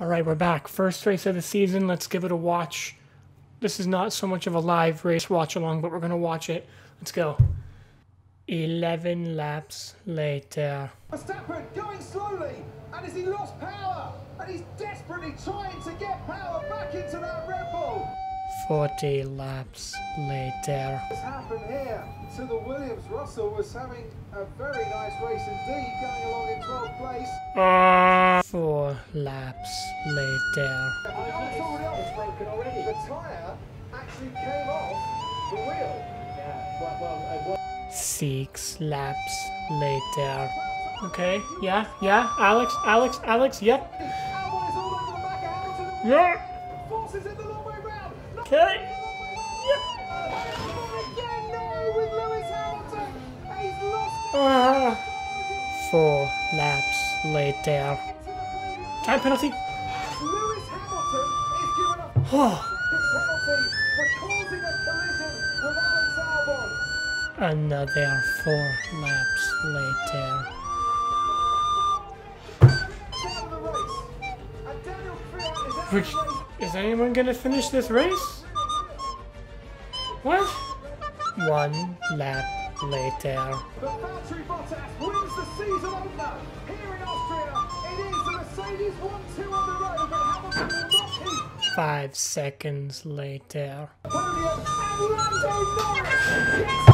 All right, we're back. First race of the season. Let's give it a watch. This is not so much of a live race watch along, but we're going to watch it. Let's go. 11 laps later. Verstappen going slowly, and has he lost power? And he's desperately trying to get power back into that Red Bull. 40 laps later. What's happened here to the Williams? Russell was having a very nice race indeed, going along in 12th place. Uh, four laps later. It's already off. broken already. The tyre actually came off the wheel. Yeah, Six laps later. Okay, yeah, yeah. Alex, Alex, Alex, yep. Albon is all over the back of Hamilton. Yeah. Forces in the long way round. No, Okay. Albon again, no, with Lewis Hamilton. And he's lost Uh, four laps later. Time penalty. Lewis Hamilton is given a penalty for causing a collision with Alex Albon. another four laps later. Is Which, of the race. is anyone gonna finish this race? What? One lap later. But Valtteri Bottas wins the season opener here in Austria. It is the Mercedes 1-2 on the road, but Hamilton will not keep Five seconds later. podium. And Lando Norris gets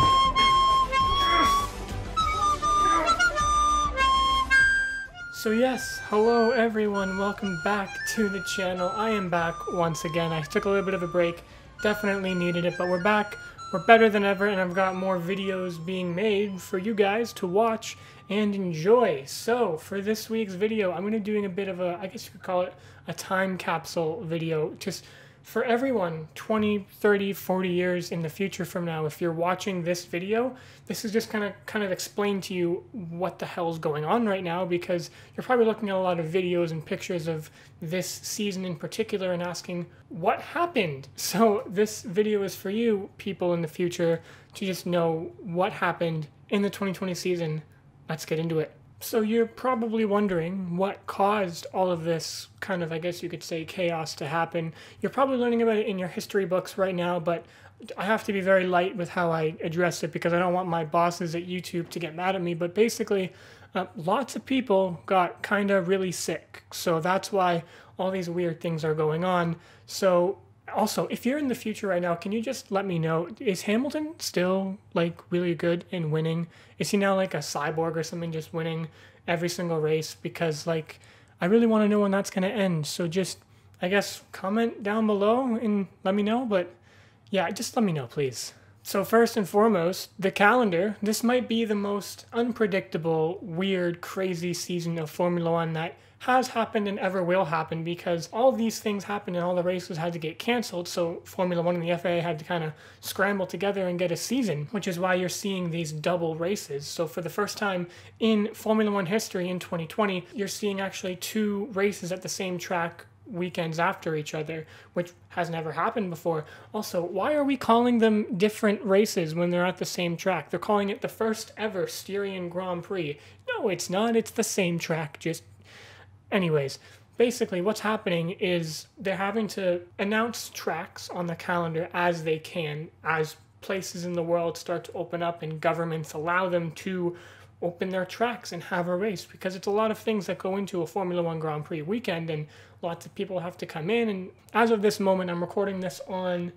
So yes, hello everyone, welcome back to the channel. I am back once again. I took a little bit of a break, definitely needed it, but we're back. We're better than ever, and I've got more videos being made for you guys to watch and enjoy. So for this week's video, I'm going to be doing a bit of a, I guess you could call it a time capsule video, just for everyone 20 30 40 years in the future from now if you're watching this video this is just kind of kind of explain to you what the hell's going on right now because you're probably looking at a lot of videos and pictures of this season in particular and asking what happened? So this video is for you people in the future to just know what happened in the 2020 season. Let's get into it so you're probably wondering what caused all of this kind of, I guess you could say, chaos to happen. You're probably learning about it in your history books right now, but I have to be very light with how I address it because I don't want my bosses at YouTube to get mad at me. But basically, uh, lots of people got kind of really sick. So that's why all these weird things are going on. So also, if you're in the future right now, can you just let me know? Is Hamilton still like really good in winning? Is he now like a cyborg or something, just winning every single race? Because like, I really want to know when that's gonna end. So just, I guess, comment down below and let me know. But yeah, just let me know, please. So first and foremost, the calendar. This might be the most unpredictable, weird, crazy season of Formula One that has happened and ever will happen because all these things happened and all the races had to get canceled. So Formula One and the FIA had to kind of scramble together and get a season, which is why you're seeing these double races. So for the first time in Formula One history in 2020, you're seeing actually two races at the same track weekends after each other, which has never happened before. Also, why are we calling them different races when they're at the same track? They're calling it the first ever Styrian Grand Prix. No, it's not. It's the same track, just anyways, basically what's happening is they're having to announce tracks on the calendar as they can as places in the world start to open up and governments allow them to open their tracks and have a race because it's a lot of things that go into a Formula 1 Grand Prix weekend and lots of people have to come in and as of this moment I'm recording this on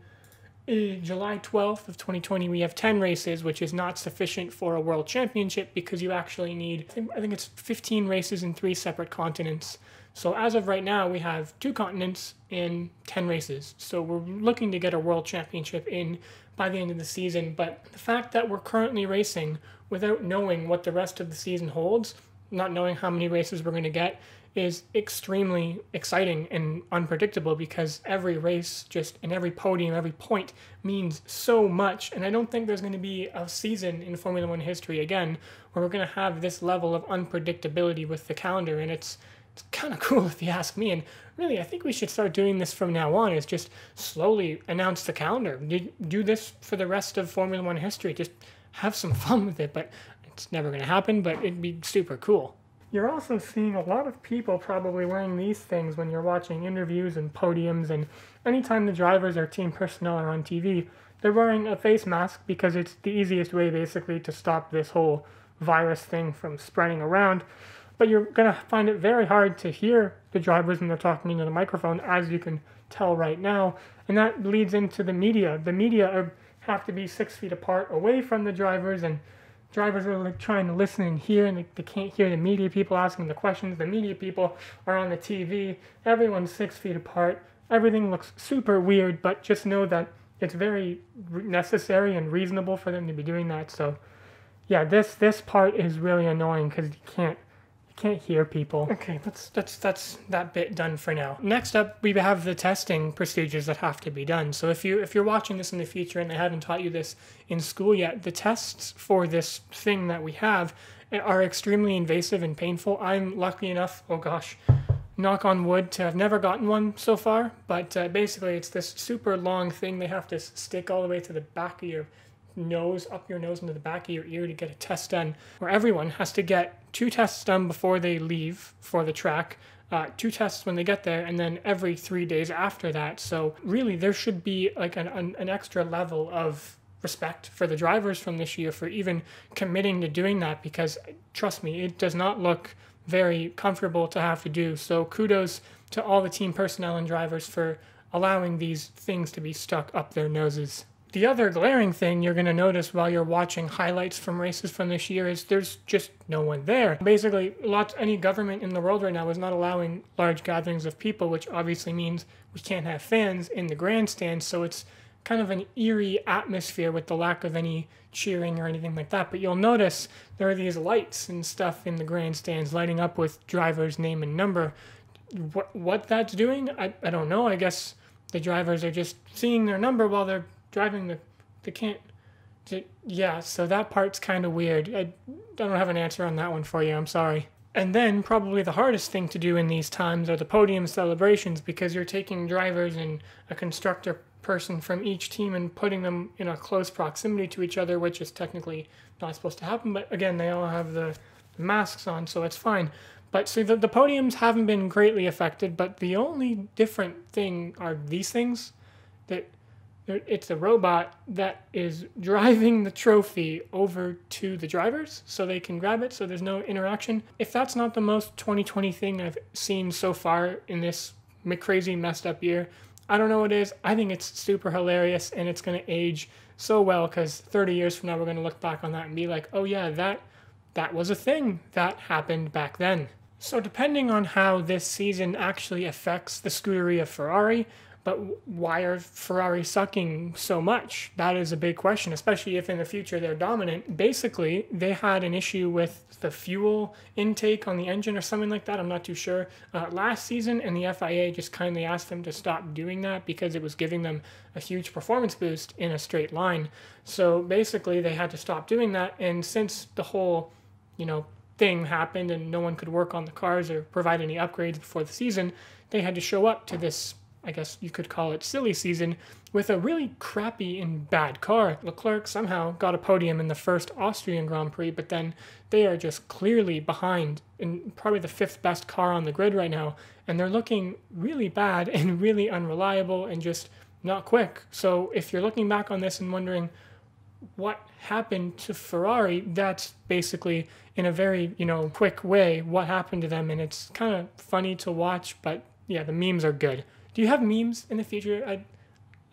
uh, July 12th of 2020, we have 10 races, which is not sufficient for a world championship because you actually need, I think it's 15 races in three separate continents. So as of right now, we have two continents and 10 races. So we're looking to get a world championship in by the end of the season. But the fact that we're currently racing without knowing what the rest of the season holds, not knowing how many races we're going to get, is extremely exciting and unpredictable because every race just and every podium, every point means so much. And I don't think there's going to be a season in Formula One history again where we're going to have this level of unpredictability with the calendar. And it's it's kind of cool if you ask me. And really, I think we should start doing this from now on. Is just slowly announce the calendar. Do, do this for the rest of Formula One history. Just have some fun with it. But it's never going to happen. But it'd be super cool. You're also seeing a lot of people probably wearing these things when you're watching interviews and podiums, and anytime the drivers or team personnel are on TV, they're wearing a face mask because it's the easiest way basically to stop this whole virus thing from spreading around. But you're going to find it very hard to hear the drivers when they're talking into the microphone, as you can tell right now. And that leads into the media. The media are, have to be six feet apart away from the drivers, and drivers are like trying to listen and hear, and they, they can't hear the media people asking the questions. The media people are on the TV. Everyone's six feet apart. Everything looks super weird, but just know that it's very necessary and reasonable for them to be doing that. So, yeah, this this part is really annoying because you can't can't hear people. Okay, that's that's that's that bit done for now. Next up, we have the testing procedures that have to be done. So if you if you're watching this in the future and they haven't taught you this in school yet, the tests for this thing that we have are extremely invasive and painful. I'm lucky enough. Oh gosh knock on wood to have never gotten one so far but uh, basically it's this super long thing they have to stick all the way to the back of your nose up your nose into the back of your ear to get a test done where everyone has to get two tests done before they leave for the track uh, two tests when they get there and then every three days after that so really there should be like an, an, an extra level of respect for the drivers from this year for even committing to doing that because trust me it does not look very comfortable to have to do. So kudos to all the team personnel and drivers for allowing these things to be stuck up their noses. The other glaring thing you're going to notice while you're watching highlights from races from this year is there's just no one there. Basically, lots any government in the world right now is not allowing large gatherings of people, which obviously means we can't have fans in the grandstands. So it's kind of an eerie atmosphere with the lack of any cheering or anything like that. But you'll notice there are these lights and stuff in the grandstands lighting up with driver's name and number. What what that's doing, I, I don't know. I guess the drivers are just seeing their number while they're driving the the can't yeah, so that part's kind of weird. I, I don't have an answer on that one for you. I'm sorry. And then probably the hardest thing to do in these times are the podium celebrations because you're taking drivers and a constructor person from each team and putting them in a close proximity to each other, which is technically not supposed to happen. But again, they all have the masks on, so it's fine. But so the, the podiums haven't been greatly affected, but the only different thing are these things that it's a robot that is driving the trophy over to the drivers so they can grab it so there's no interaction. If that's not the most 2020 thing I've seen so far in this crazy messed up year, I don't know what it is. I think it's super hilarious and it's going to age so well because 30 years from now we're going to look back on that and be like, oh yeah, that that was a thing that happened back then. So depending on how this season actually affects the Scuderia Ferrari, but why are Ferrari sucking so much? That is a big question, especially if in the future they're dominant. Basically, they had an issue with the fuel intake on the engine or something like that. I'm not too sure. Uh, last season, and the FIA just kindly asked them to stop doing that because it was giving them a huge performance boost in a straight line. So basically, they had to stop doing that. And since the whole, you know, thing happened and no one could work on the cars or provide any upgrades before the season, they had to show up to this I guess you could call it silly season, with a really crappy and bad car. Leclerc somehow got a podium in the first Austrian Grand Prix, but then they are just clearly behind in probably the fifth best car on the grid right now, and they're looking really bad and really unreliable and just not quick. So if you're looking back on this and wondering what happened to Ferrari, that's basically in a very, you know, quick way what happened to them and it's kind of funny to watch, but yeah, the memes are good. Do you have memes in the future? I,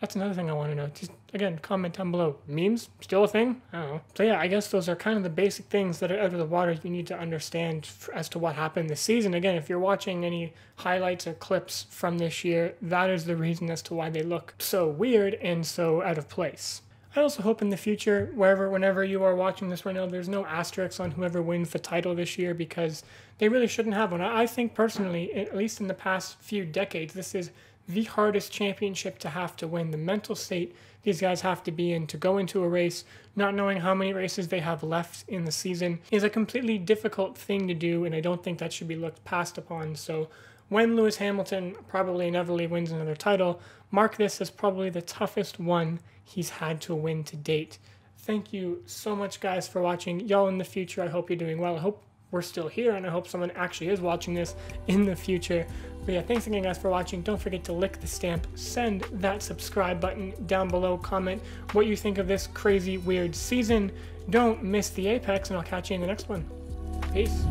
that's another thing I want to know. Just again, comment down below. Memes still a thing? I don't know. So yeah, I guess those are kind of the basic things that are out of the water you need to understand as to what happened this season. Again, if you're watching any highlights or clips from this year, that is the reason as to why they look so weird and so out of place. I also hope in the future, wherever, whenever you are watching this right now, there's no asterisks on whoever wins the title this year because they really shouldn't have one. I think personally, at least in the past few decades, this is the hardest championship to have to win. The mental state these guys have to be in to go into a race not knowing how many races they have left in the season is a completely difficult thing to do, and I don't think that should be looked past upon. So, when Lewis Hamilton probably inevitably wins another title, mark this as probably the toughest one he's had to win to date. Thank you so much, guys, for watching. Y'all in the future, I hope you're doing well. I hope we're still here, and I hope someone actually is watching this in the future. But yeah, thanks again, guys, for watching. Don't forget to lick the stamp, send that subscribe button down below, comment what you think of this crazy, weird season. Don't miss the Apex, and I'll catch you in the next one. Peace.